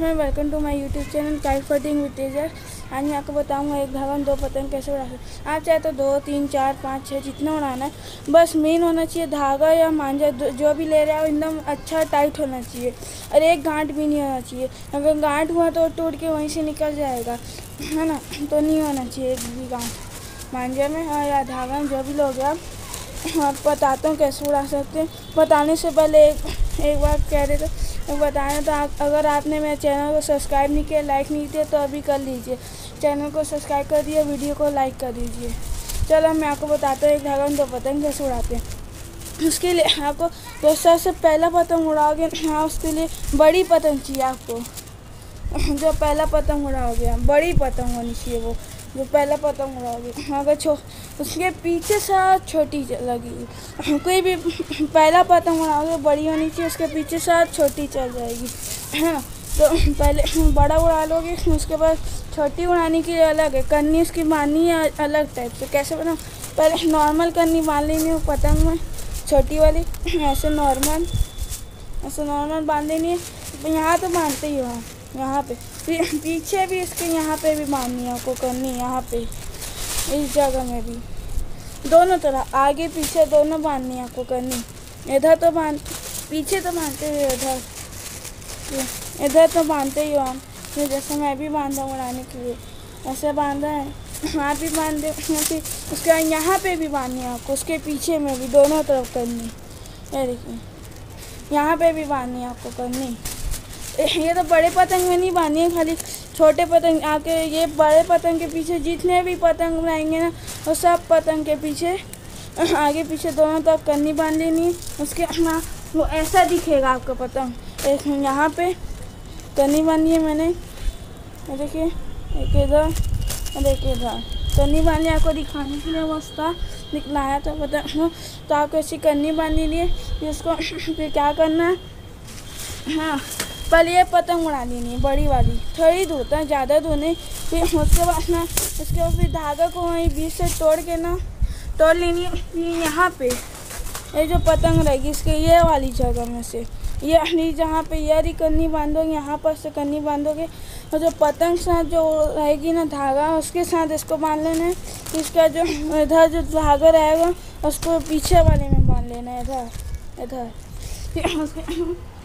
Friend welcome to my YouTube channel kite fighting with Tejar आज मैं आपको बताऊँगा एक धागा दो पतंग कैसे उड़ा सकते आप चाहे तो दो, तीन, चार, पाँच छः जितना उड़ाना है, बस मेन होना चाहिए धागा या मांझा जो भी ले रहे हो एकदम अच्छा टाइट होना चाहिए। और एक गांठ भी नहीं होना चाहिए। अगर गांठ हुआ तो टूट के वहीं से निकल जाएगा। है ना? तो नहीं होना चाहिए एक भी गांठ। मांझे में या धागा में, जो भी लोग आप बताता हूँ कैसे उड़ा सकते हैं। बताने से पहले एक एक बार कह रहे थे बताएँ तो आप अगर आपने मेरे चैनल को सब्सक्राइब नहीं किया, लाइक नहीं किया तो अभी कर लीजिए। चैनल को सब्सक्राइब कर दिए वीडियो को लाइक कर दीजिए। चलो, मैं आपको बताता हूँ एक धागा दो पतंग कैसे उड़ाते हैं। उसके लिए आपको जो सबसे पहला पतंग उड़ाओगे हाँ उसके लिए बड़ी पतंग चाहिए आपको। जो पहला पतंग उड़ाओगे बड़ी पतंग होनी चाहिए वो। जो पहला पतंग उड़ाओगे। अगर छो उसके पीछे से छोटी लगेगी। कोई भी पहला पतंग उड़ाओगे, बड़ी होनी चाहिए, उसके पीछे से छोटी चल जाएगी। है ना? तो पहले बड़ा उड़ा लोगे, उसके बाद छोटी उड़ाने के अलग है। कन्नी उसकी बांधनी है अलग टाइप से। कैसे बनाओ पहले नॉर्मल कन्नी बाँध लेनी है पतंग में। छोटी वाली, ऐसे नॉर्मल ऐसे नॉर्मल बाँध लेनी है। यहाँ तो बांधते ही हो यहाँ पे। पीछे भी इसके यहाँ पे भी बांधनी है आपको करनी यहाँ पे। इस जगह में भी। दोनों तरह, आगे पीछे दोनों बांधनी है आपको करनी। इधर तो बाँध पीछे तो बांधते हुए इधर। इधर तो बांधते ही हो हम जैसे मैं भी बांधा हूँ उड़ाने के लिए। ऐसे बांधा है। वहाँ भी बाँध दे उसके बाद यहाँ पे भी बांधनी है आपको उसके पीछे में भी दोनों तरफ़ करनी। ये देखिए। यहाँ पे भी बांधनी है आपको करनी। ये तो बड़े पतंग में नहीं बांधी है, खाली छोटे पतंग, आके ये बड़े पतंग के पीछे जितने भी पतंग बनाएँगे ना, वो सब पतंग के पीछे, आगे पीछे दोनों तरफ़ करनी बाँध लेनी। उसके हाँ वो ऐसा दिखेगा आपका पतंग। एक यहाँ पे करनी बांधी है मैंने। देखिए, एक इधर एक इधर। करनी बांधी आपको दिखाने के लिए मस्ता निकलाया तो पतंग तो आपको ऐसी करनी बांधी फिर उसको फिर क्या करना है? हाँ पहले ये पतंग उड़ा लेनी है, बड़ी वाली। थोड़ी दूर तक, ज़्यादा नहीं। फिर उसके बाद ना, उसके बाद फिर धागा को वहीं बीच से तोड़ के ना, तोड़ लेनी है। यहाँ पे, ये जो पतंग रहेगी, इसके ये वाली जगह में से। ये जहाँ पे ये कन्नी बांधोगे, यहाँ पर से कन्नी बांधोगे, और जो पतंग साथ जो रहेगी ना धागा, उसके साथ इसको बाँध लेना है। इसका जो, इधर जो धागा रहेगा, उसको पीछे वाले में बाँध लेना है, इधर इधर। फिर उसके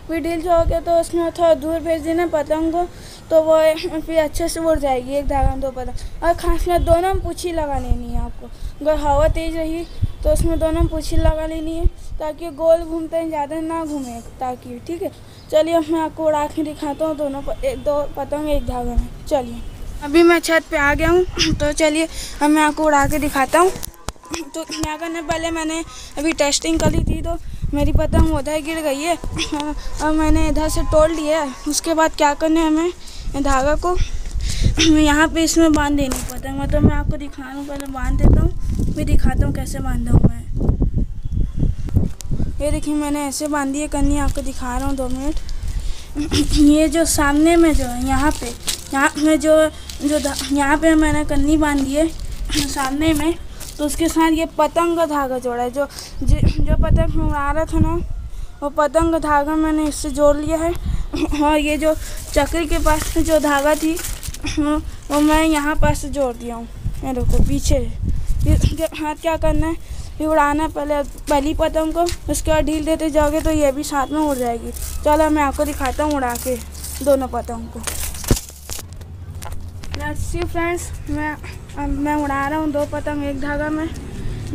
फिर ढील जो हो गया तो उसमें थोड़ा दूर भेज देना पतंग को तो वो फिर अच्छे से उड़ जाएगी, एक धागा दो पतंग। और खास में दोनों में पूछी लगा लेनी है आपको। अगर हवा तेज़ रही तो उसमें दोनों में पूछी लगा लेनी है, ताकि गोल घूमते हैं, ज़्यादा ना घूमे, ताकि, ठीक है? चलिए मैं आपको उड़ा के दिखाता हूँ दोनों एक, दो पतंग एक धागा में। चलिए। अभी मैं छत पे आ गया हूँ तो चलिए, अब मैं आपको उड़ा के दिखाता हूँ। तो क्या करने पहले मैंने अभी टेस्टिंग करी थी तो मेरी पतंग उधर गिर गई है। और मैंने इधर से तोड़ लिया है। उसके बाद क्या करना है हमें? धागा को यहाँ पे इसमें बाँध देनी पतंग मतलब मैं आपको दिखा रहा हूँ पहले बाँध देता हूँ, फिर दिखाता हूँ कैसे बांधा हूँ मैं। ये देखिए, मैंने ऐसे बांधी है करनी आपको दिखा रहा हूँ दो मिनट। ये जो सामने में जो है, यहाँ पे, यहाँ में जो जो यहाँ पे मैंने कन्नी बांधी है, सामने में। तो उसके साथ ये पतंग का धागा जोड़ा है। जो जो पतंग उड़ा रहा था ना, वो पतंग का धागा मैंने इससे जोड़ लिया है। और ये जो चक्री के पास जो धागा थी, वो मैं यहाँ पास से जोड़ दिया हूँ। ये देखो, पीछे। हाथ क्या करना है? ये उड़ाना पहले, पहली पतंग को, उसके बाद ढील देते जाओगे तो ये भी साथ में उड़ जाएगी। चलो, मैं आपको दिखाता हूँ उड़ा के दोनों पतंग को। सी फ्रेंड्स मैं, अब मैं उड़ा रहा हूँ दो पतंग एक धागा में।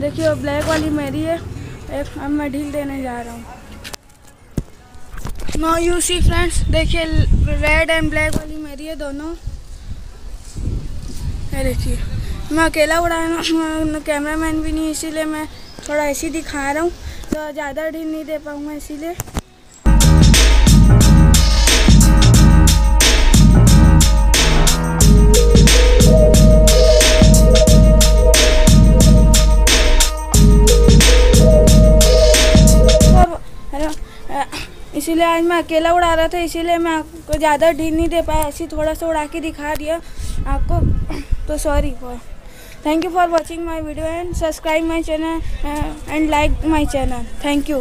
देखिए, वो ब्लैक वाली मेरी है। एक, अब मैं ढील देने जा रहा हूँ। नो यू सी फ्रेंड्स देखिए रेड एंड ब्लैक वाली मेरी है दोनों। देखिए, मैं अकेला उड़ा रहा हूँ। कैमरा मैन भी नहीं, इसीलिए मैं थोड़ा ऐसी दिखा रहा हूँ। तो ज़्यादा ढील नहीं दे पाऊँगा, इसीलिए। इसीलिए आज मैं अकेला उड़ा रहा था, इसीलिए मैं आपको ज़्यादा ढील नहीं दे पाया। ऐसे थोड़ा सा उड़ा के दिखा दिया आपको। तो sorry for thank you for watching my video and subscribe my channel and like my channel thank you